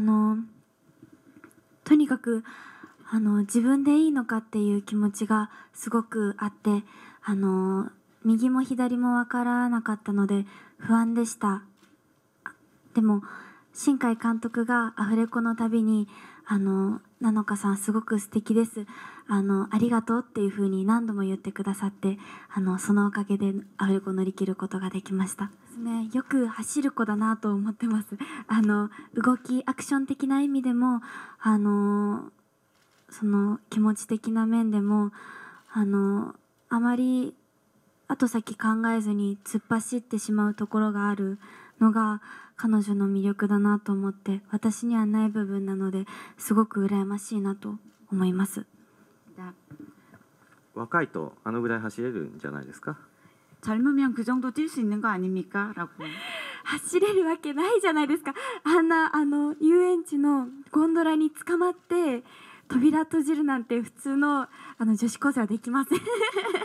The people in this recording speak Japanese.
あのとにかくあの自分でいいのかっていう気持ちがすごくあってあの右も左も分からなかったので不安でした。でも新海監督がアフレコのたびにあのなのかさんすごく素敵です。あのありがとうっていう風に何度も言ってくださってあのそのおかげでアフレコ乗り切ることができました。ねよく走る子だなと思ってます。あの動きアクション的な意味でもあのその気持ち的な面でもあのあまり後先考えずに突っ走ってしまうところがあるのが彼女の魅力だなと思って私にはない部分なのですごく羨ましいなと思います若いとあのぐらい走れるんじゃないですか젊으면그정도뛸수있는거아닙니까라고走れるわけないじゃないですかあんなあの遊園地のゴンドラに捕まって扉閉じるなんて普通のあの女子高生はできません